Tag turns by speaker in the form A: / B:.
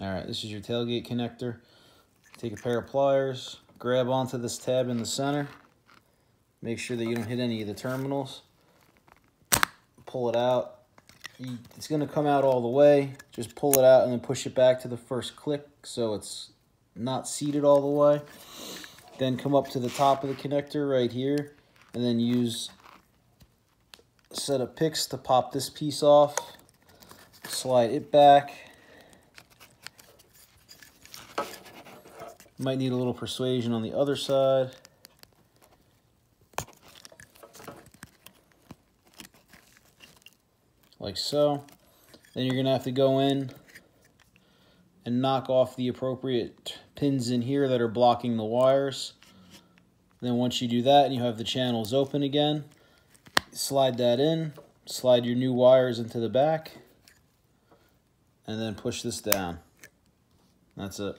A: All right, this is your tailgate connector. Take a pair of pliers, grab onto this tab in the center. Make sure that you don't hit any of the terminals. Pull it out. It's gonna come out all the way. Just pull it out and then push it back to the first click so it's not seated all the way. Then come up to the top of the connector right here and then use a set of picks to pop this piece off. Slide it back Might need a little persuasion on the other side. Like so. Then you're going to have to go in and knock off the appropriate pins in here that are blocking the wires. Then once you do that and you have the channels open again, slide that in, slide your new wires into the back, and then push this down. That's it.